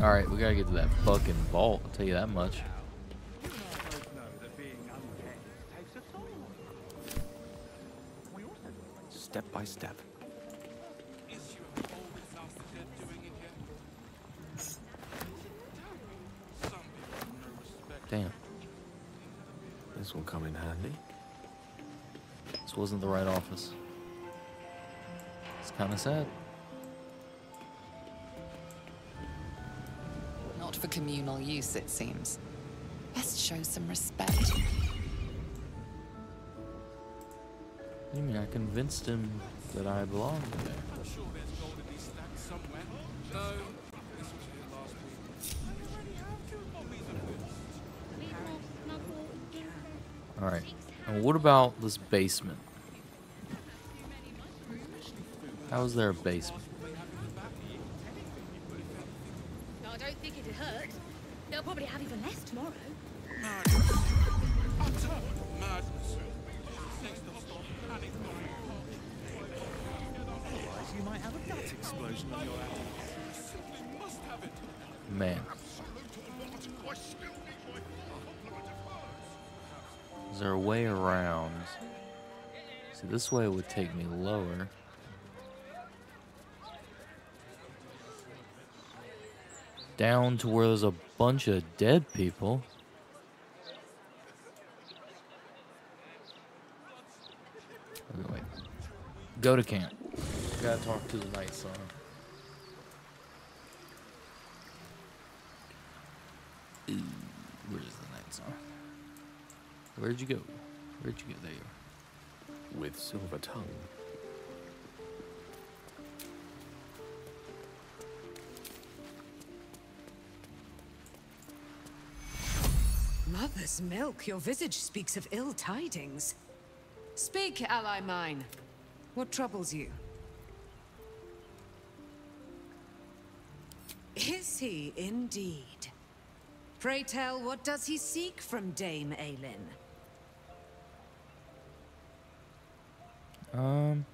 Alright, we gotta get to that fucking vault, I'll tell you that much. Step by step. Damn. This will come in handy. This wasn't the right office. It's kinda sad. For communal use, it seems. Best show some respect. You mean I convinced him that I belong there? Alright. And what about this basement? How is there a basement? Have even less tomorrow. You might have a gut explosion on your Man. Is there a way around? See, this way would take me lower. Down to where there's a bunch of dead people. Okay, wait. Go to camp. Gotta talk to the Nightsong. Ooh, where's the night sun? Where'd you go? Where'd you go? there? you are. With silver tongue. Mother's milk, your visage speaks of ill tidings. Speak, ally mine. What troubles you? Is he indeed? Pray tell, what does he seek from Dame Aylin? Um.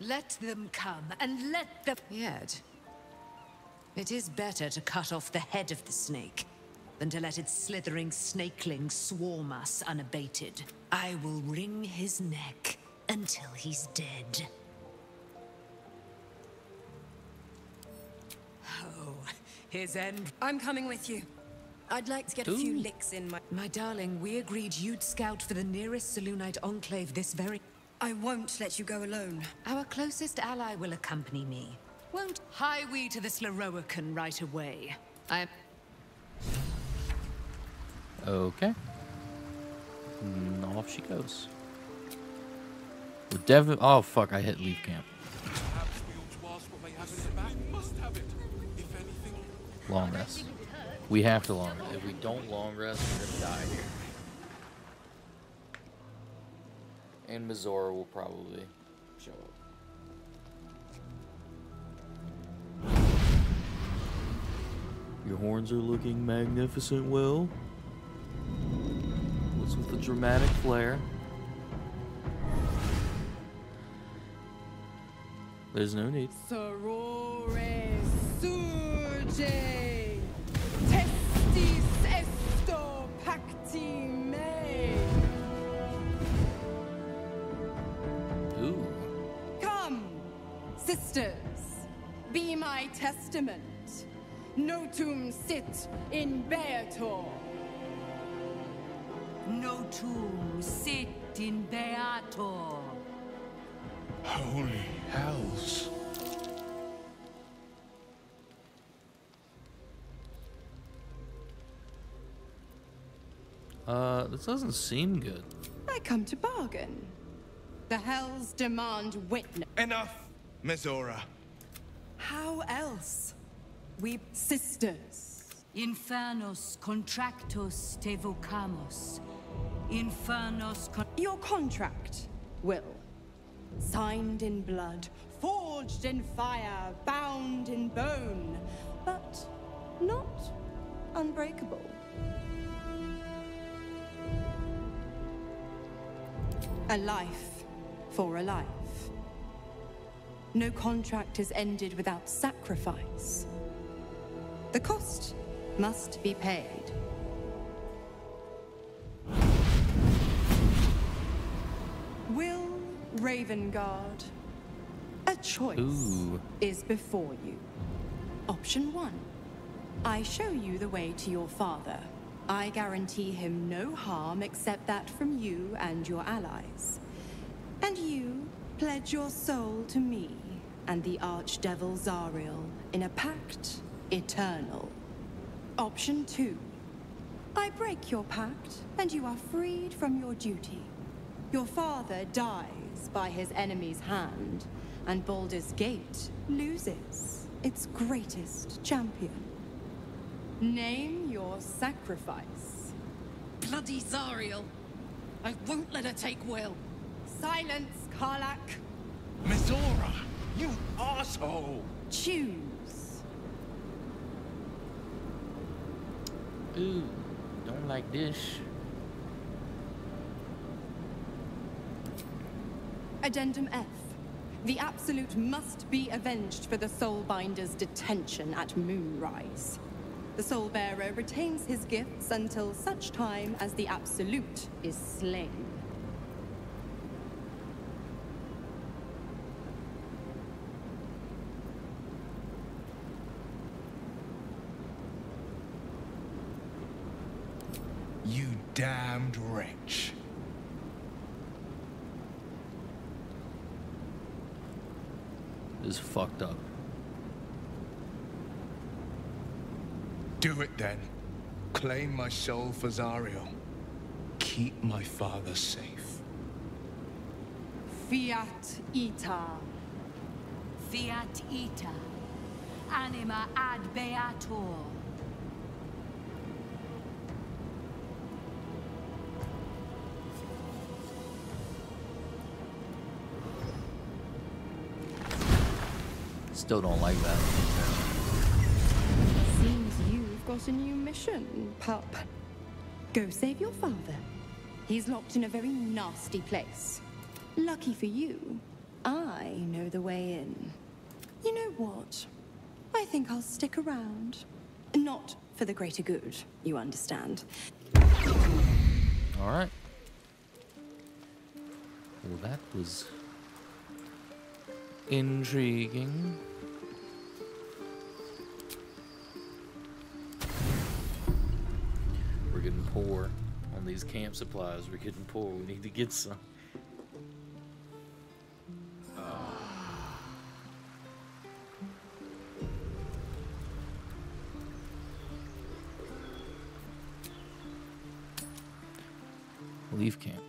Let them come, and let them... Yet. It is better to cut off the head of the snake than to let its slithering snakeling swarm us unabated. I will wring his neck until he's dead. Oh, his end... I'm coming with you. I'd like to get a few licks in my... My darling, we agreed you'd scout for the nearest Selûnite enclave this very... I won't let you go alone. Our closest ally will accompany me. Won't hie we to the Slaroakan right away. I am... Okay. And off she goes. We're definitely. Oh fuck! I hit leave camp. Long rest. We have to long rest. If we don't long rest, we're gonna die here. And Mizora will probably show up. Your horns are looking magnificent, Will. What's with the dramatic flair? There's no need. Sorore surge, testis esto pacti sisters, be my testament. Notum sit in Beator. Notum sit in Beator. Holy hells. Uh, this doesn't seem good. I come to bargain. The hells demand witness. Enough, Mizora. How else? We sisters. Infernos contractus te vocamos. Infernos con Your contract, Will. Signed in blood, forged in fire, bound in bone, but not unbreakable. A life for a life. No contract is ended without sacrifice. The cost must be paid. Will Ravengard, a choice Ooh. is before you. Option one. I show you the way to your father. I guarantee him no harm except that from you and your allies. And you pledge your soul to me and the Archdevil Zariel in a pact eternal. Option two. I break your pact, and you are freed from your duty. Your father dies by his enemy's hand, and Baldur's Gate loses its greatest champion. Name your sacrifice. Bloody Zariel. I won't let her take Will. Silence, Karlach. Mizora, you asshole! Choose. Ooh, don't like this. Addendum F. The Absolute must be avenged for the Soulbinder's detention at Moonrise. The Soulbearer retains his gifts until such time as the Absolute is slain. You damned wretch. This is fucked up. Do it then. Claim my soul for Zariel. Keep my father safe. Fiat Ita. Fiat ita. Anima ad beator. Still don't like that. Seems you've got a new mission, pup. Go save your father. He's locked in a very nasty place. Lucky for you, I know the way in. You know what? I think I'll stick around. Not for the greater good, you understand. All right. Well, that was intriguing. Poor on these camp supplies. We're getting poor. We need to get some. Leaf camp.